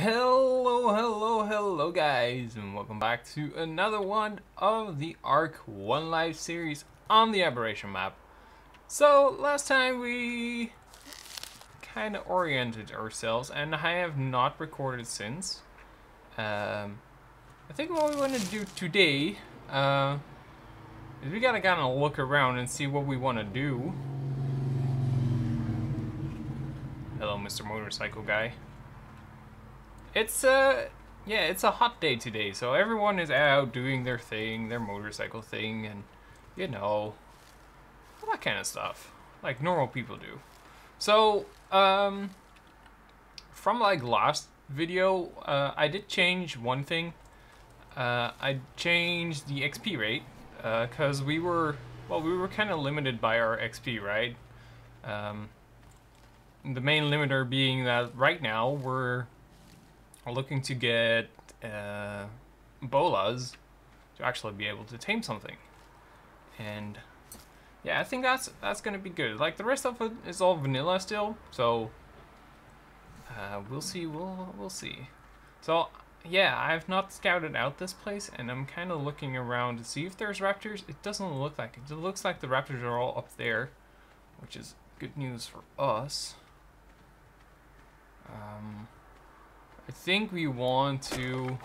Hello, hello, hello guys, and welcome back to another one of the Ark One Life series on the Aberration map. So, last time we kind of oriented ourselves, and I have not recorded since. Um, I think what we want to do today uh, is we gotta kind of look around and see what we want to do. Hello, Mr. Motorcycle Guy. It's uh yeah, it's a hot day today, so everyone is out doing their thing, their motorcycle thing, and you know, all that kind of stuff, like normal people do. So, um, from like last video, uh, I did change one thing. Uh, I changed the XP rate, because uh, we were, well, we were kind of limited by our XP, right? Um, the main limiter being that right now we're looking to get uh, bolas to actually be able to tame something. And yeah, I think that's that's gonna be good. Like the rest of it is all vanilla still, so uh, we'll see. We'll we'll see. So yeah, I've not scouted out this place, and I'm kind of looking around to see if there's raptors. It doesn't look like it. It looks like the raptors are all up there, which is good news for us. Um, I think we want to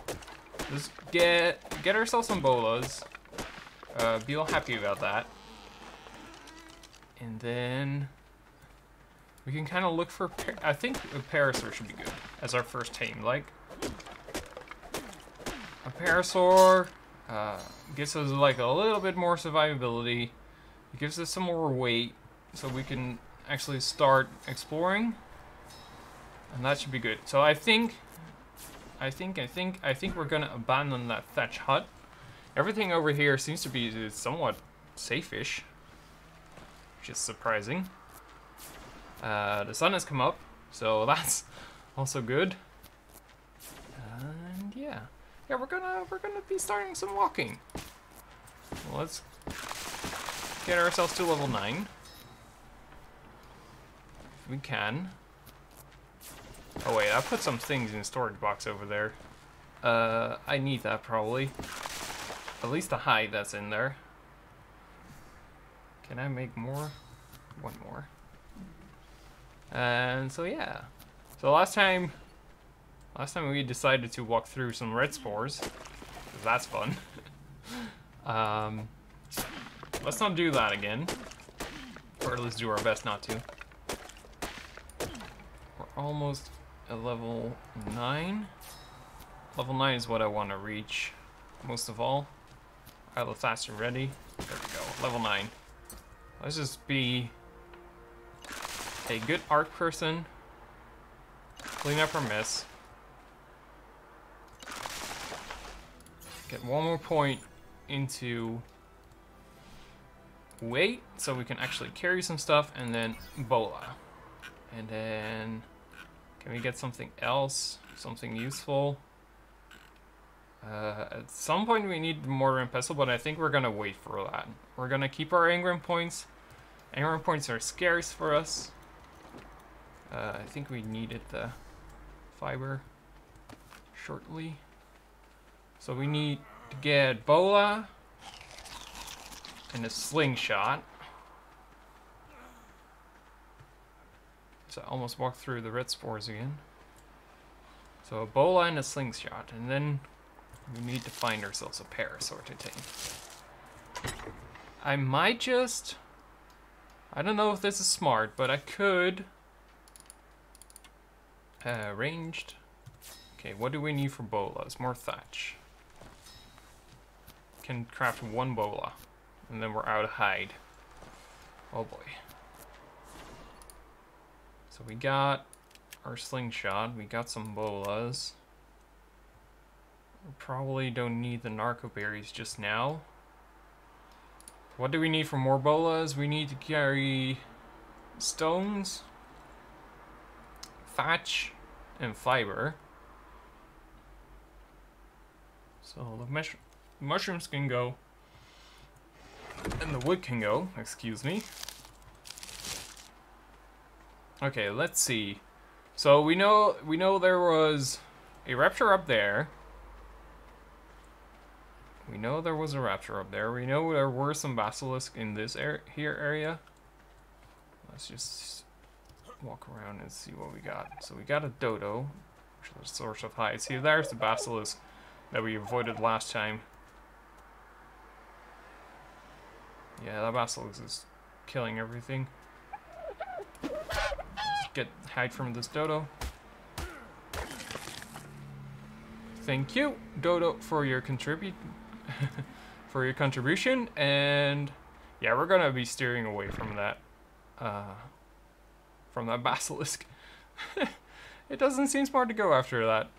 just get get ourselves some bolas. Uh, be all happy about that. And then we can kind of look for. I think a parasaur should be good as our first tame. Like a parasaur uh, gives us like a little bit more survivability. It gives us some more weight, so we can actually start exploring. And that should be good. So I think I think, I think, I think we're gonna abandon that thatch hut. Everything over here seems to be somewhat safe-ish, which is surprising. Uh, the sun has come up, so that's also good. And yeah, yeah, we're gonna we're gonna be starting some walking. let's get ourselves to level nine. If we can. Oh wait, I put some things in the storage box over there. Uh, I need that probably. At least the hide that's in there. Can I make more? One more. And so yeah. So last time, last time we decided to walk through some red spores. That's fun. um, let's not do that again. Or at least do our best not to. We're almost a level 9. Level 9 is what I want to reach most of all. Isle of Faster ready. There we go. Level 9. Let's just be a good Ark person. Clean up our mess. Get one more point into weight so we can actually carry some stuff and then bola. And then can we get something else? Something useful? Uh, at some point we need mortar and pestle, but I think we're gonna wait for that. We're gonna keep our Engram points. Engram points are scarce for us. Uh, I think we needed the fiber shortly. So we need to get Bola and a slingshot. So I almost walked through the red spores again. So a bola and a slingshot, and then we need to find ourselves a parasaur to tame. I might just... I don't know if this is smart, but I could... Uh, ranged. Okay, what do we need for bolas? More thatch. Can craft one bola, and then we're out of hide. Oh boy. So we got our slingshot, we got some bolas. We probably don't need the narco berries just now. What do we need for more bolas? We need to carry stones, thatch, and fiber. So the mush mushrooms can go, and the wood can go, excuse me. Okay, let's see. So we know we know there was a raptor up there. We know there was a raptor up there. We know there were some basilisk in this area here area. Let's just walk around and see what we got. So we got a dodo, which is a source of height. See, there's the basilisk that we avoided last time. Yeah, that basilisk is killing everything. Get hide from this dodo. Thank you, Dodo, for your contribute for your contribution. And yeah, we're gonna be steering away from that uh, from that basilisk. it doesn't seem smart to go after that.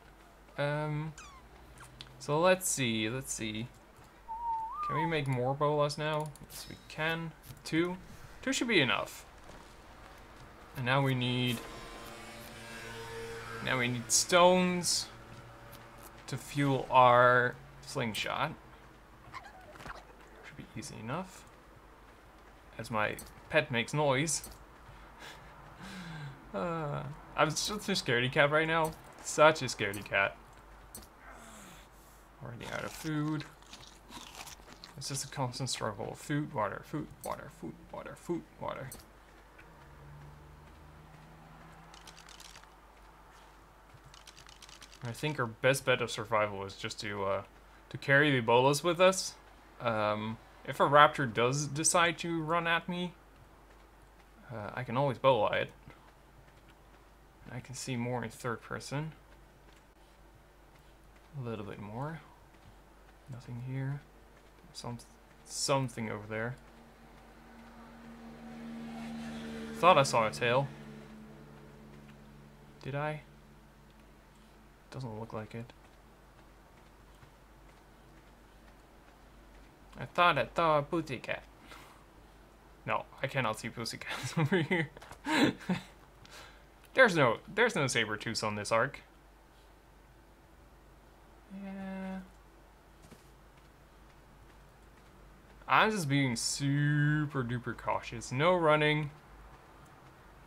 Um, so let's see, let's see. Can we make more bolas now? Yes, we can. Two. Two should be enough. And now we need... Now we need stones to fuel our slingshot. Should be easy enough. As my pet makes noise. uh, I'm such a scaredy cat right now. Such a scaredy cat. Already out of food. It's just a constant struggle. Food, water, food, water, food, water, food, water. I think our best bet of survival is just to uh, to carry the bolas with us. Um, if a raptor does decide to run at me, uh, I can always bola it. I can see more in third person. A little bit more. Nothing here. Some something over there. Thought I saw a tail. Did I? Doesn't look like it. I thought I saw a pussycat. No, I cannot see pussycats over here. there's no there's no saber tooth on this Ark. Yeah. I'm just being super duper cautious. No running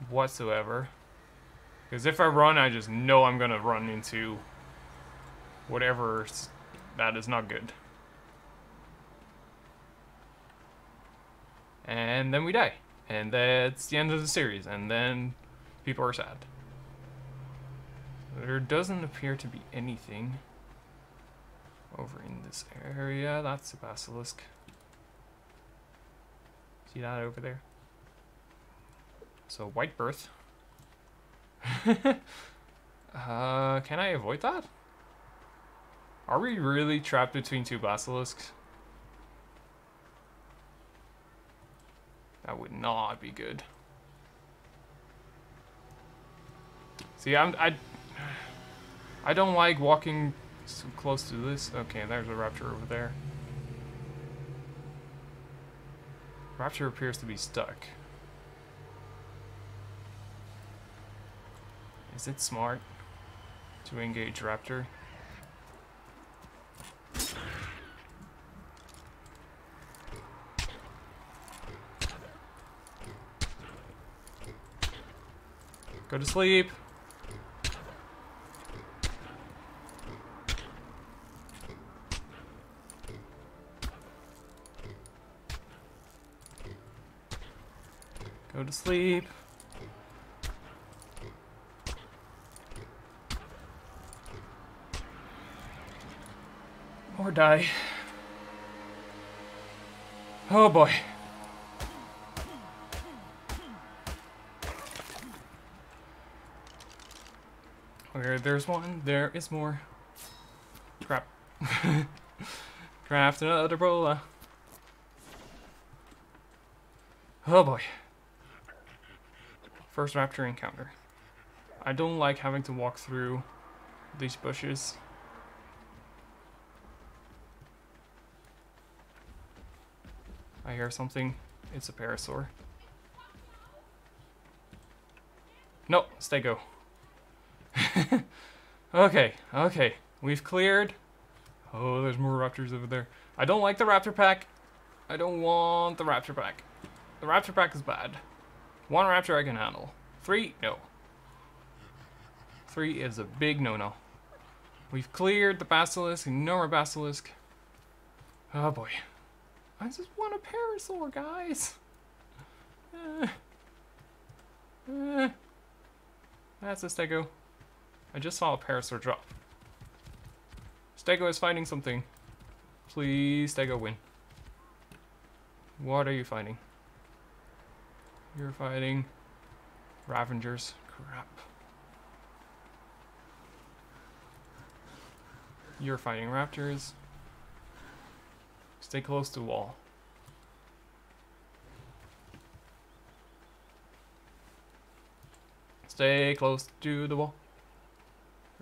whatsoever. Because if I run, I just know I'm going to run into whatever that is not good. And then we die. And that's the end of the series. And then people are sad. There doesn't appear to be anything over in this area. That's a basilisk. See that over there? So, white birth. uh, can I avoid that? Are we really trapped between two basilisks? That would not be good. See, I'm, I, I don't like walking so close to this. Okay, there's a raptor over there. Raptor appears to be stuck. Is it smart to engage Raptor? Go to sleep. Go to sleep. Or die. Oh boy. Where there's one, there is more. Crap. Craft another bola. Oh boy. First raptor encounter. I don't like having to walk through these bushes. I hear something. It's a parasaur. No, stay go. okay, okay. We've cleared. Oh, there's more raptors over there. I don't like the raptor pack. I don't want the raptor pack. The raptor pack is bad. One raptor I can handle. Three, no. Three is a big no-no. We've cleared the basilisk. No more basilisk. Oh boy. Want a parasaur, guys. Uh, uh, that's a stego. I just saw a parasaur drop. Stego is fighting something. Please, Stego, win. What are you fighting? You're fighting Ravengers. Crap. You're fighting raptors. Stay close to wall. Stay close to the wall.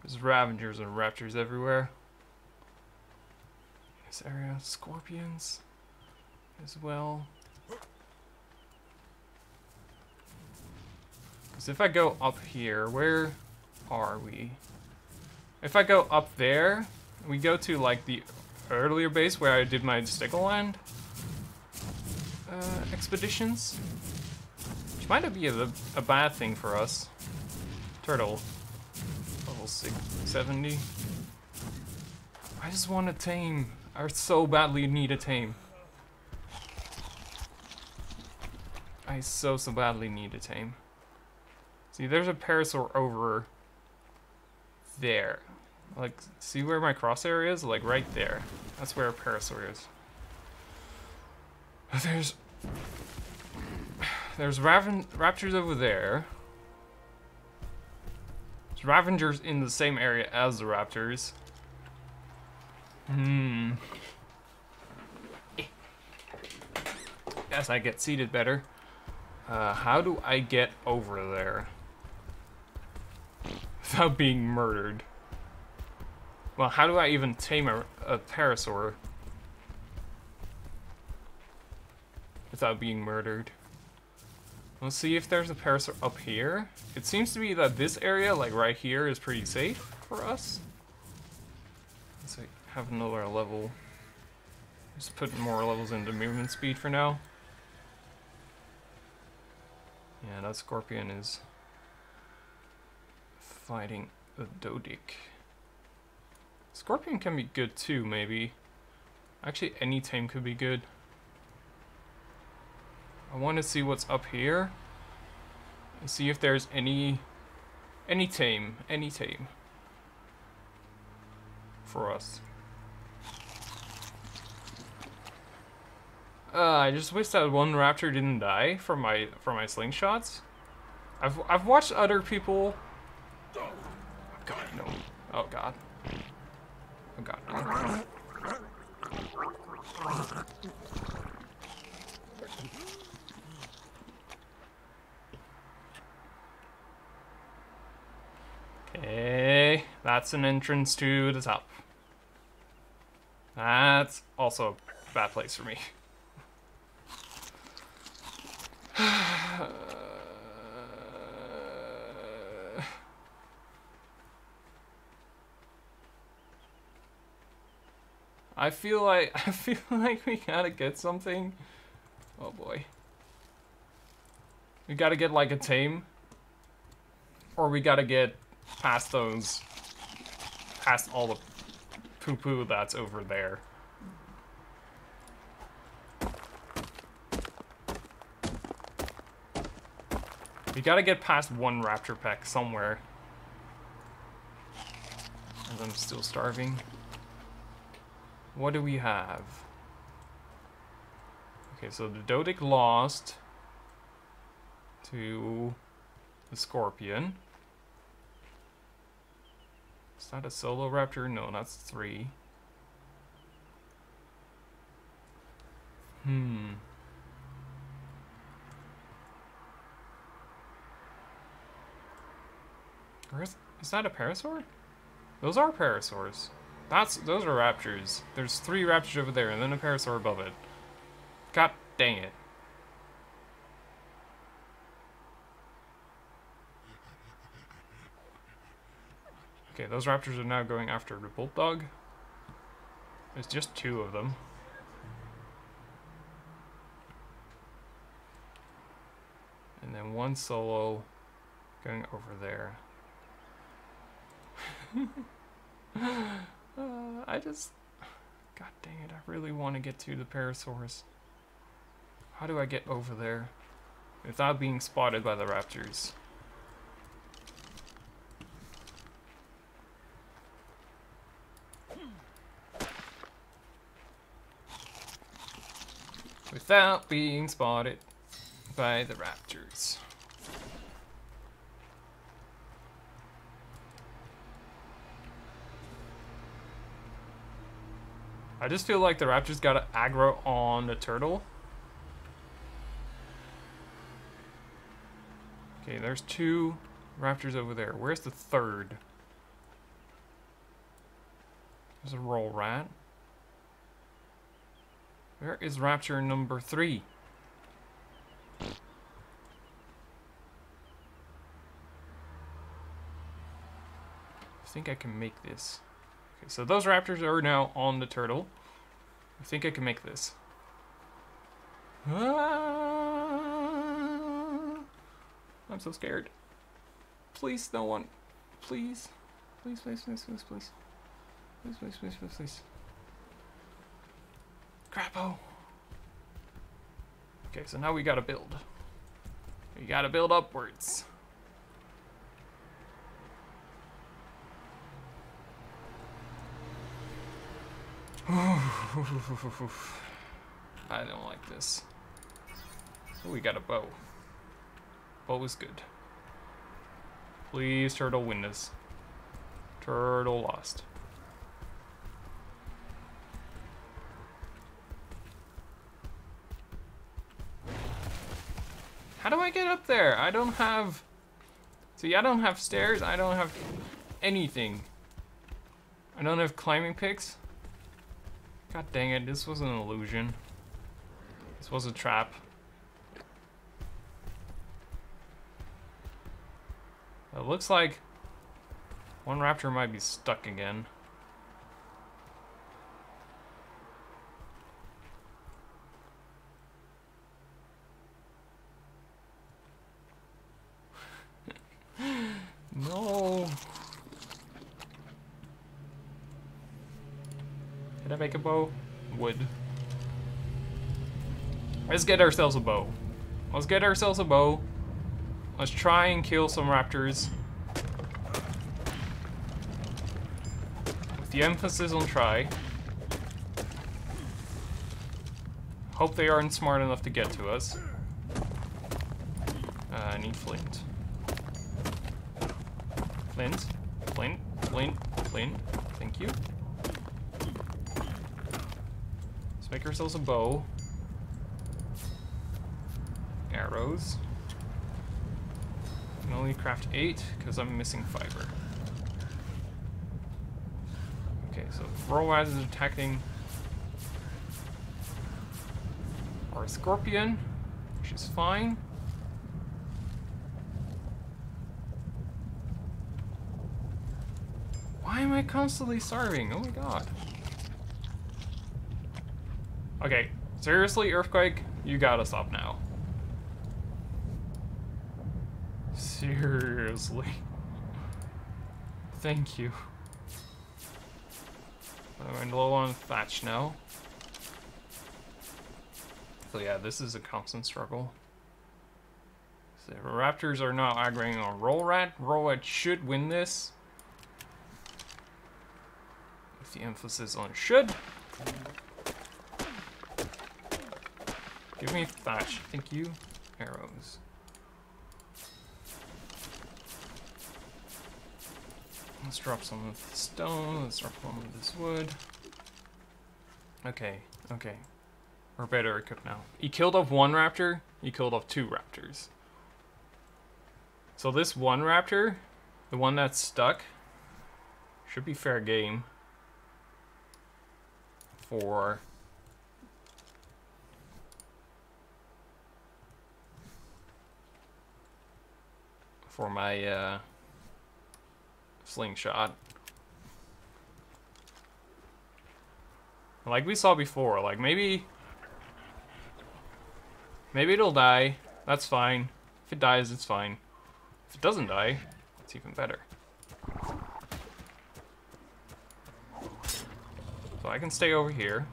There's Ravengers and raptors everywhere. This area, scorpions as well. Because if I go up here, where are we? If I go up there, we go to like the earlier base where I did my Stickleland uh, expeditions. Which might be a, a bad thing for us. Turtle. Level 670. I just want to tame. I so badly need a tame. I so, so badly need a tame. See, there's a parasaur over there. Like, see where my crosshair is? Like, right there. That's where a parasaur is. There's... There's Raven raptors over there. There's Ravengers in the same area as the raptors. Hmm. I get seated better. Uh, how do I get over there? Without being murdered. Well, how do I even tame a, a? Without being murdered. Let's see if there's a parasaur up here. It seems to be that this area, like right here, is pretty safe for us. Let's have another level. Just put more levels into movement speed for now. Yeah, that scorpion is fighting a Doedic. Scorpion can be good too, maybe. Actually, any tame could be good. I want to see what's up here. And see if there's any... Any tame. Any tame. For us. Uh, I just wish that one raptor didn't die from my from my slingshots. I've I've watched other people. Oh God no! Oh God! Oh God no! Okay, that's an entrance to the top. That's also a bad place for me. I feel like I feel like we gotta get something. Oh boy. We gotta get like a tame. Or we gotta get past those past all the poo poo that's over there. We gotta get past one raptor pack somewhere. And I'm still starving. What do we have? Okay, so the Doedic lost to the Scorpion. That a solo raptor? No, that's three. Hmm. Is, is that a parasaur? Those are parasaurs. That's those are raptors. There's three raptors over there, and then a parasaur above it. God dang it. Okay, those raptors are now going after the bulldog. There's just two of them. And then one solo going over there. Uh, I just... God dang it, I really want to get to the Parasaurus. How do I get over there without being spotted by the raptors? Without being spotted by the raptors. I just feel like the raptors got to aggro on the turtle. Okay, there's two raptors over there. Where's the third? There's a roll rat. Where is raptor number three? I think I can make this. Okay, so those raptors are now on the turtle. I think I can make this. Ah, I'm so scared. Please, no one. Please. Please, please, please, please, please. Please, please, please, please, please. Crapo. Okay, so now we gotta build. We gotta build upwards. I don't like this. Oh, we got a bow. Bow is good. Please, turtle, win this. Turtle lost. How do I get up there? I don't have... See, I don't have stairs. I don't have anything. I don't have climbing picks. God dang it, this was an illusion. This was a trap. It looks like one raptor might be stuck again. no. Did I make a bow? Wood. Let's get ourselves a bow. Let's get ourselves a bow. Let's try and kill some raptors. With the emphasis on try. Hope they aren't smart enough to get to us. Uh, I need flint. Flint, flint, flint, flint. Thank you. Let's make ourselves a bow. Arrows. I can only craft eight because I'm missing fiber. Okay, so Roaz is attacking our scorpion, which is fine. Why am I constantly starving? Oh my god. Okay, seriously, Earthquake? You gotta stop now. Thank you. I'm low on thatch now. So yeah, this is a constant struggle. So Raptors are not aggroing on Roll Rat. Roll Rat should win this. With the emphasis on should. Give me thatch. Thank you. Arrows. Let's drop some of the stone. Let's drop some of this wood. Okay, okay. We're better equipped now. He killed off one raptor. He killed off two raptors. So this one raptor, the one that's stuck, should be fair game for for my uh, slingshot. Like we saw before, like maybe maybe it'll die. That's fine. If it dies, it's fine. If it doesn't die, it's even better. So I can stay over here.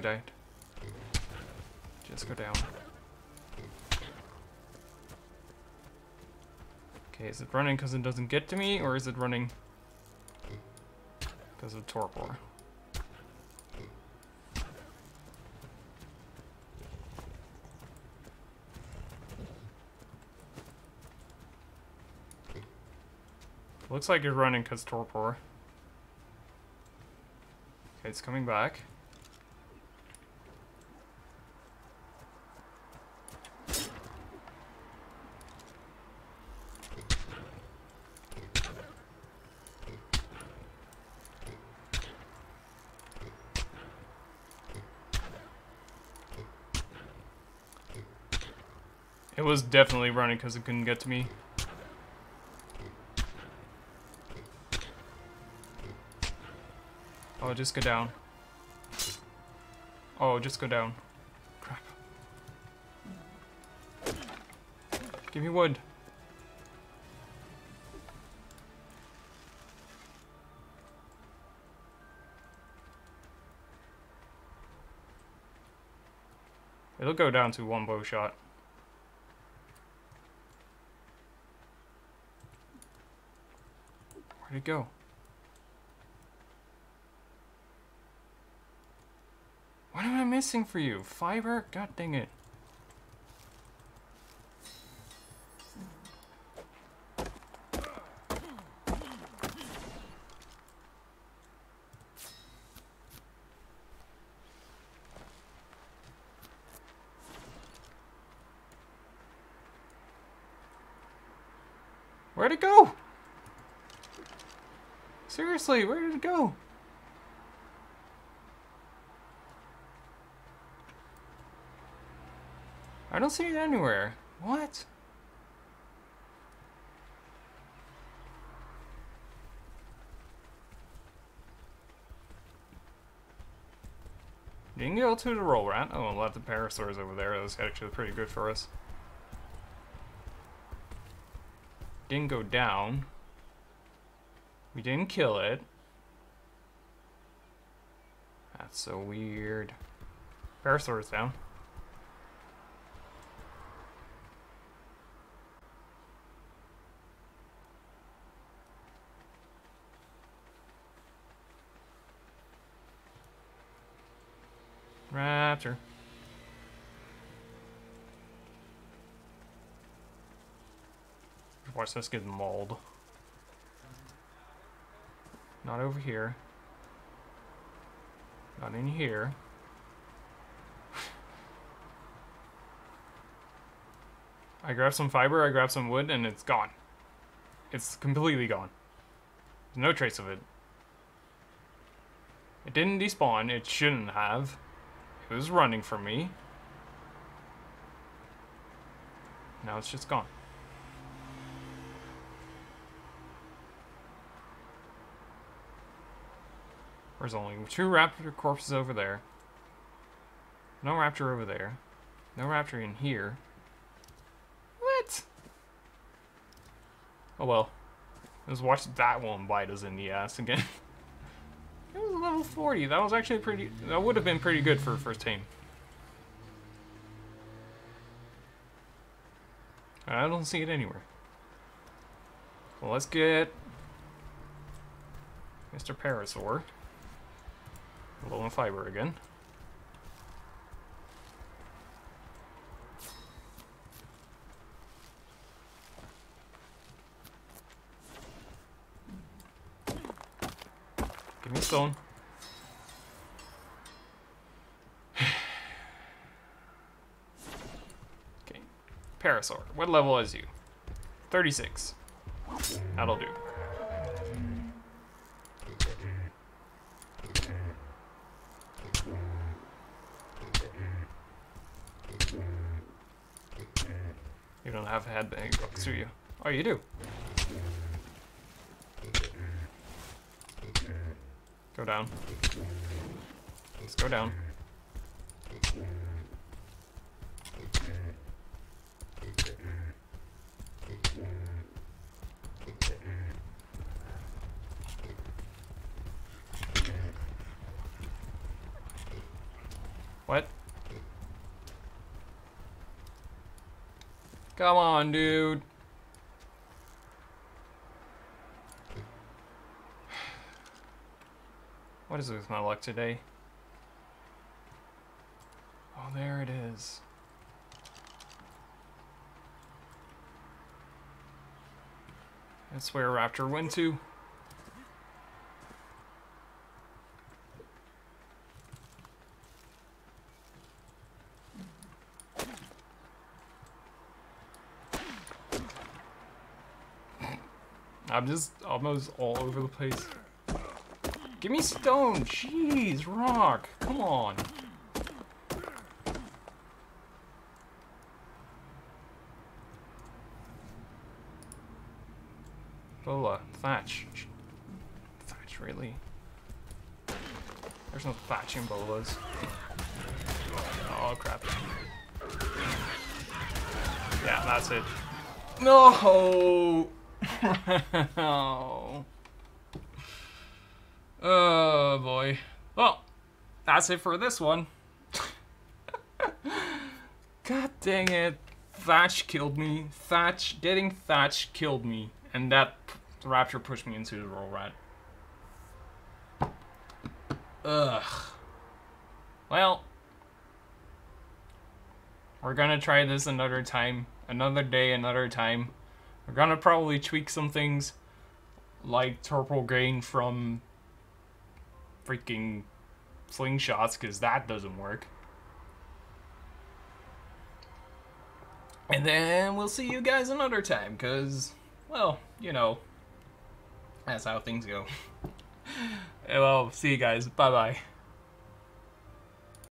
Down. Just go down. Okay, is it running because it doesn't get to me, or is it running because of torpor? Looks like you're running because torpor. Okay, it's coming back. It was definitely running because it couldn't get to me. Oh, just go down. Oh, just go down. Crap. Give me wood. It'll go down to one bow shot. Where'd it go? What am I missing for you? Fiber? God dang it. Where'd it go? Seriously, where did it go? I don't see it anywhere. What? Didn't go to the roll rat. Oh, and left the parasaurs over there. That was actually pretty good for us. Didn't go down. We didn't kill it. That's so weird. Parasaur's down. Raptor. Watch this get mauled. Not over here. Not in here. I grabbed some fiber, I grabbed some wood, and it's gone. It's completely gone. There's no trace of it. It didn't despawn, it shouldn't have. It was running from me. Now it's just gone. There's only two raptor corpses over there. No raptor over there. No raptor in here. What? Oh well. Let's watch that one bite us in the ass again. it was level 40. That was actually pretty... That would have been pretty good for a first team. I don't see it anywhere. Well, let's get Mr. Parasaur. Low on fiber again. Give me stone. okay. Parasaur, what level is you? 36. That'll do. You don't have a headbang books, do you? Oh, you do. Go down. Let's go down. What? Come on, dude. What is it with my luck today? Oh, there it is. That's where Raptor went to. I'm just almost all over the place. Give me stone! Jeez, rock! Come on! Bola, Thatch. Thatch, really? There's no Thatch in Bolas. Oh, crap. Yeah, that's it. No! Oh. oh boy. Well, that's it for this one. God dang it. Thatch killed me. Thatch, getting Thatch killed me. And that raptor pushed me into the roll rat. Ugh. Well. We're gonna try this another time. Another day, another time. We're gonna probably tweak some things like Torpor Gain from freaking slingshots because that doesn't work. And then we'll see you guys another time because, well, you know, that's how things go. well, see you guys. Bye bye.